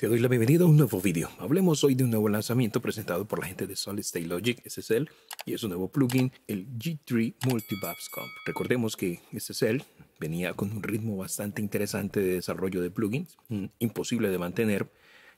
Te doy la bienvenida a un nuevo vídeo. Hablemos hoy de un nuevo lanzamiento presentado por la gente de Solid State Logic SSL y es un nuevo plugin, el G3 Multibabs Comp. Recordemos que SSL venía con un ritmo bastante interesante de desarrollo de plugins, mm, imposible de mantener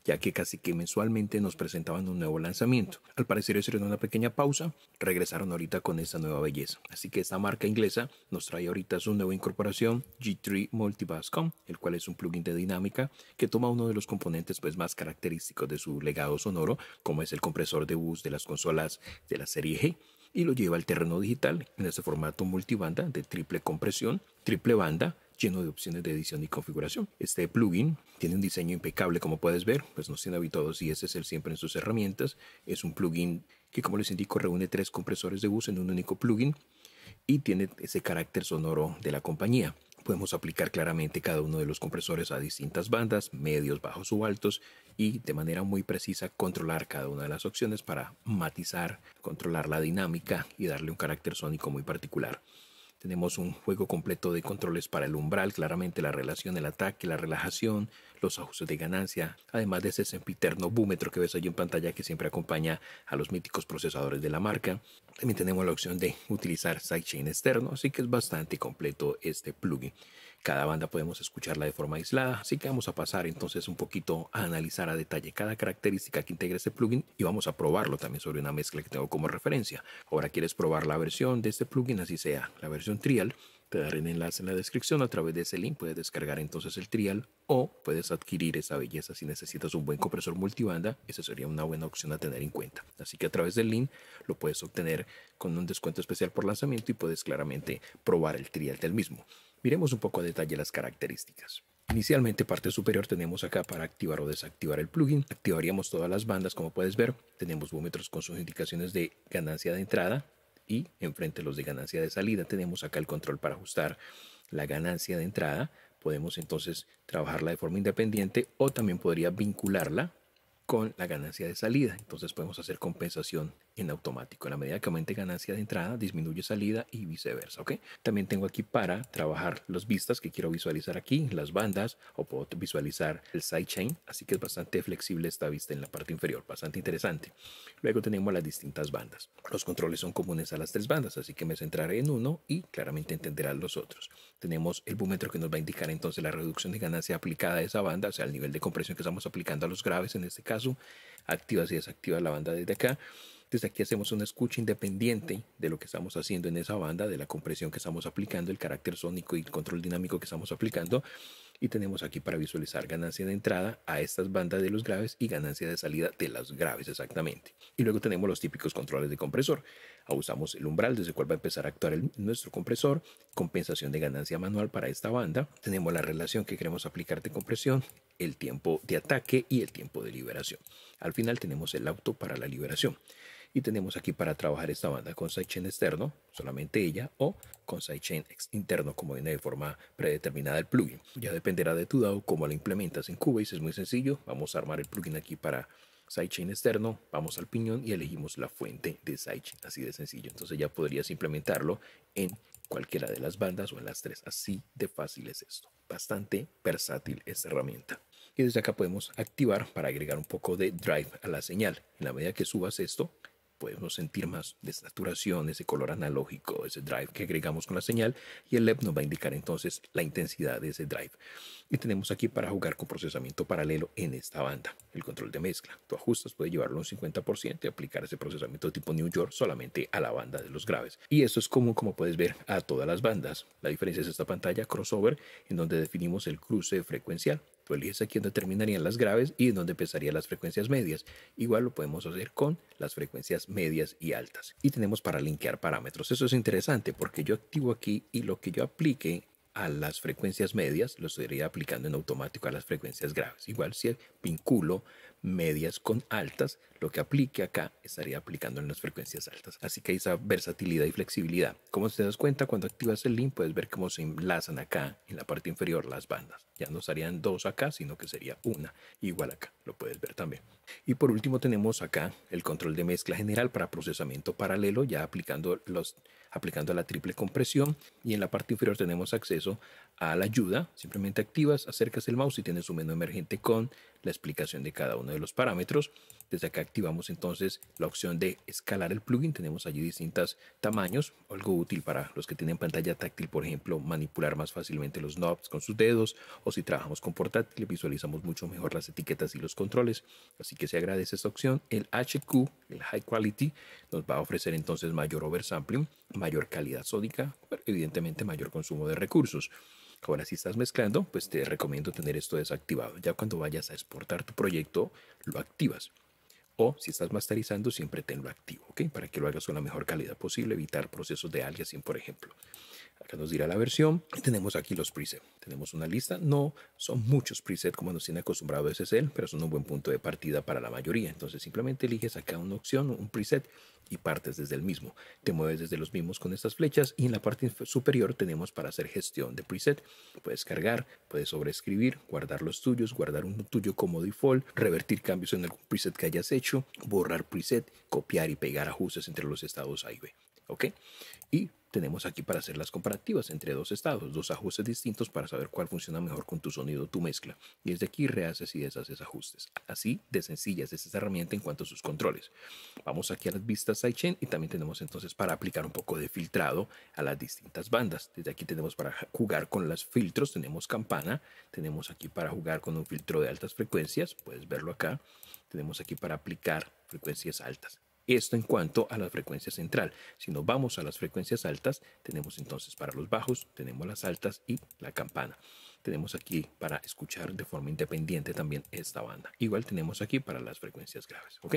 ya que casi que mensualmente nos presentaban un nuevo lanzamiento. Al parecer hicieron una pequeña pausa, regresaron ahorita con esta nueva belleza. Así que esta marca inglesa nos trae ahorita su nueva incorporación, G3 Multibasscom, el cual es un plugin de dinámica que toma uno de los componentes pues, más característicos de su legado sonoro, como es el compresor de bus de las consolas de la serie G y lo lleva al terreno digital en este formato multibanda de triple compresión, triple banda, lleno de opciones de edición y configuración. Este plugin tiene un diseño impecable como puedes ver, pues nos tiene habituados y ese es el siempre en sus herramientas. Es un plugin que como les indico reúne tres compresores de bus en un único plugin y tiene ese carácter sonoro de la compañía. Podemos aplicar claramente cada uno de los compresores a distintas bandas, medios, bajos o altos, y de manera muy precisa controlar cada una de las opciones para matizar, controlar la dinámica y darle un carácter sónico muy particular. Tenemos un juego completo de controles para el umbral, claramente la relación, el ataque, la relajación, los ajustes de ganancia, además de ese sempiterno búmetro que ves allí en pantalla que siempre acompaña a los míticos procesadores de la marca. También tenemos la opción de utilizar sidechain externo, así que es bastante completo este plugin. Cada banda podemos escucharla de forma aislada, así que vamos a pasar entonces un poquito a analizar a detalle cada característica que integra este plugin y vamos a probarlo también sobre una mezcla que tengo como referencia. Ahora quieres probar la versión de este plugin, así sea la versión trial, te daré un enlace en la descripción. A través de ese link puedes descargar entonces el trial o puedes adquirir esa belleza si necesitas un buen compresor multibanda. Esa sería una buena opción a tener en cuenta. Así que a través del link lo puedes obtener con un descuento especial por lanzamiento y puedes claramente probar el trial del mismo. Miremos un poco a detalle las características. Inicialmente, parte superior tenemos acá para activar o desactivar el plugin. Activaríamos todas las bandas, como puedes ver. Tenemos búmetros con sus indicaciones de ganancia de entrada y enfrente los de ganancia de salida. Tenemos acá el control para ajustar la ganancia de entrada. Podemos entonces trabajarla de forma independiente o también podría vincularla con la ganancia de salida. Entonces podemos hacer compensación en automático. En la medida que aumente ganancia de entrada, disminuye salida y viceversa. ¿ok? También tengo aquí para trabajar los vistas que quiero visualizar aquí, las bandas, o puedo visualizar el sidechain. Así que es bastante flexible esta vista en la parte inferior, bastante interesante. Luego tenemos las distintas bandas. Los controles son comunes a las tres bandas, así que me centraré en uno y claramente entenderán los otros. Tenemos el búmetro que nos va a indicar entonces la reducción de ganancia aplicada a esa banda, o sea, el nivel de compresión que estamos aplicando a los graves en este caso. Activa y desactiva la banda desde acá. Desde aquí hacemos una escucha independiente de lo que estamos haciendo en esa banda, de la compresión que estamos aplicando, el carácter sónico y el control dinámico que estamos aplicando. Y tenemos aquí para visualizar ganancia de entrada a estas bandas de los graves y ganancia de salida de las graves exactamente. Y luego tenemos los típicos controles de compresor. Usamos el umbral desde el cual va a empezar a actuar nuestro compresor, compensación de ganancia manual para esta banda. Tenemos la relación que queremos aplicar de compresión, el tiempo de ataque y el tiempo de liberación. Al final tenemos el auto para la liberación y tenemos aquí para trabajar esta banda con sidechain externo, solamente ella, o con sidechain interno como viene de forma predeterminada el plugin. Ya dependerá de tu DAO cómo lo implementas en Cubase, es muy sencillo. Vamos a armar el plugin aquí para sidechain externo, vamos al piñón y elegimos la fuente de sidechain, así de sencillo. Entonces ya podrías implementarlo en cualquiera de las bandas o en las tres. Así de fácil es esto. Bastante versátil esta herramienta. Y desde acá podemos activar para agregar un poco de drive a la señal. En la medida que subas esto, podemos sentir más desnaturación, ese color analógico, ese drive que agregamos con la señal y el LED nos va a indicar entonces la intensidad de ese drive. Y tenemos aquí para jugar con procesamiento paralelo en esta banda, el control de mezcla. Tú ajustas, puedes llevarlo a un 50% y aplicar ese procesamiento tipo New York solamente a la banda de los graves. Y esto es común, como puedes ver, a todas las bandas. La diferencia es esta pantalla crossover en donde definimos el cruce frecuencial. Tú eliges aquí donde terminarían las graves y donde empezarían las frecuencias medias. Igual lo podemos hacer con las frecuencias medias y altas. Y tenemos para linkear parámetros. Eso es interesante porque yo activo aquí y lo que yo aplique a las frecuencias medias, lo estaría aplicando en automático a las frecuencias graves. Igual si vinculo medias con altas, lo que aplique acá estaría aplicando en las frecuencias altas. Así que hay esa versatilidad y flexibilidad. Como te das cuenta, cuando activas el link puedes ver cómo se enlazan acá en la parte inferior las bandas. Ya no estarían dos acá, sino que sería una igual acá. Lo puedes ver también. Y por último tenemos acá el control de mezcla general para procesamiento paralelo, ya aplicando los aplicando la triple compresión y en la parte inferior tenemos acceso a la ayuda. Simplemente activas, acercas el mouse y tienes un menú emergente con la explicación de cada uno de los parámetros. Desde acá activamos entonces la opción de escalar el plugin. Tenemos allí distintos tamaños, algo útil para los que tienen pantalla táctil, por ejemplo, manipular más fácilmente los knobs con sus dedos o si trabajamos con portátil visualizamos mucho mejor las etiquetas y los controles. Así que se agradece esta opción. El HQ, el High Quality, nos va a ofrecer entonces mayor oversampling, mayor calidad sódica, evidentemente mayor consumo de recursos. Ahora, si estás mezclando, pues te recomiendo tener esto desactivado. Ya cuando vayas a exportar tu proyecto, lo activas. O si estás masterizando, siempre tenlo activo, ¿ok? Para que lo hagas con la mejor calidad posible, evitar procesos de aliasing, por ejemplo. Acá nos dirá la versión. Tenemos aquí los presets. Tenemos una lista. No son muchos presets como nos tiene acostumbrado SSL, pero son un buen punto de partida para la mayoría. Entonces simplemente eliges acá una opción, un preset y partes desde el mismo. Te mueves desde los mismos con estas flechas y en la parte superior tenemos para hacer gestión de preset. Puedes cargar, puedes sobreescribir, guardar los tuyos, guardar uno tuyo como default, revertir cambios en algún preset que hayas hecho, borrar preset, copiar y pegar ajustes entre los estados A y B. ¿Ok? Y tenemos aquí para hacer las comparativas entre dos estados, dos ajustes distintos para saber cuál funciona mejor con tu sonido, tu mezcla. Y desde aquí rehaces y deshaces ajustes. Así de sencillas es esta herramienta en cuanto a sus controles. Vamos aquí a las vistas sidechain y también tenemos entonces para aplicar un poco de filtrado a las distintas bandas. Desde aquí tenemos para jugar con los filtros, tenemos campana, tenemos aquí para jugar con un filtro de altas frecuencias, puedes verlo acá. Tenemos aquí para aplicar frecuencias altas. Esto en cuanto a la frecuencia central. Si nos vamos a las frecuencias altas, tenemos entonces para los bajos, tenemos las altas y la campana. Tenemos aquí para escuchar de forma independiente también esta banda. Igual tenemos aquí para las frecuencias graves. ¿ok?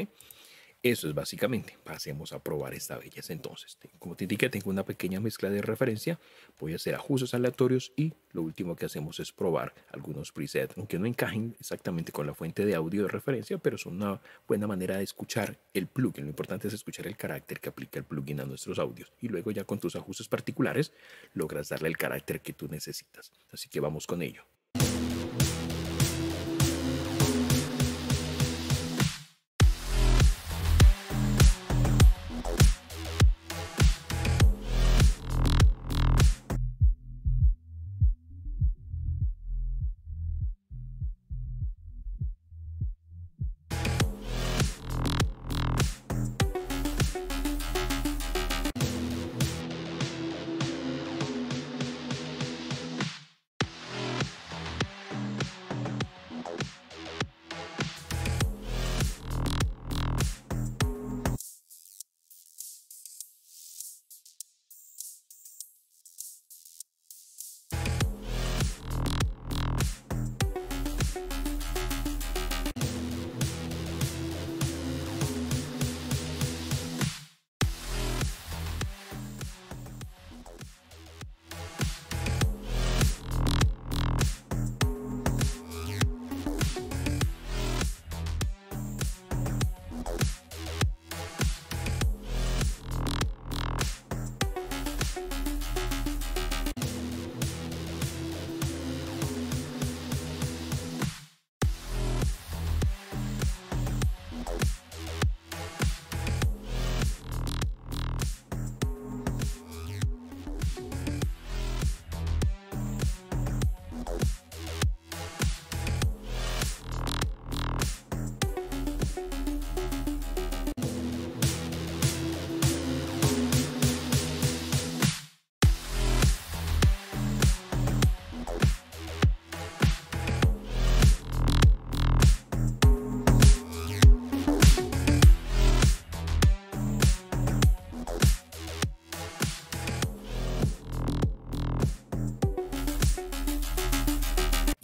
Eso es básicamente. Pasemos a probar esta belleza entonces. Como te indiqué, tengo una pequeña mezcla de referencia. Voy a hacer ajustes aleatorios y lo último que hacemos es probar algunos presets, aunque no encajen exactamente con la fuente de audio de referencia, pero son una buena manera de escuchar el plugin. Lo importante es escuchar el carácter que aplica el plugin a nuestros audios y luego ya con tus ajustes particulares logras darle el carácter que tú necesitas. Así que vamos con ello.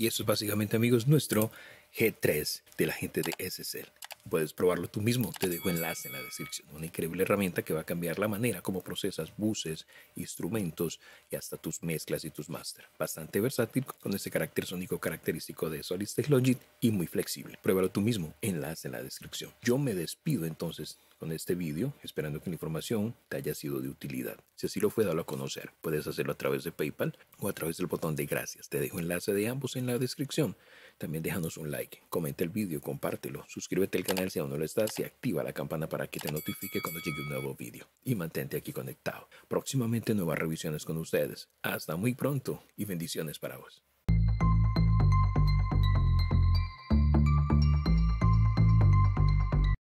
Y eso es básicamente, amigos, nuestro G3 de la gente de SSL. Puedes probarlo tú mismo, te dejo enlace en la descripción. Una increíble herramienta que va a cambiar la manera como procesas buses, instrumentos y hasta tus mezclas y tus master. Bastante versátil con ese carácter sónico característico de Solid State Logic y muy flexible. Pruébalo tú mismo, enlace en la descripción. Yo me despido entonces con este vídeo, esperando que la información te haya sido de utilidad. Si así lo fue, dalo a conocer. Puedes hacerlo a través de PayPal o a través del botón de gracias. Te dejo enlace de ambos en la descripción. También déjanos un like, comenta el vídeo, compártelo, suscríbete al canal si aún no lo estás y activa la campana para que te notifique cuando llegue un nuevo vídeo. Y mantente aquí conectado. Próximamente nuevas revisiones con ustedes. Hasta muy pronto y bendiciones para vos.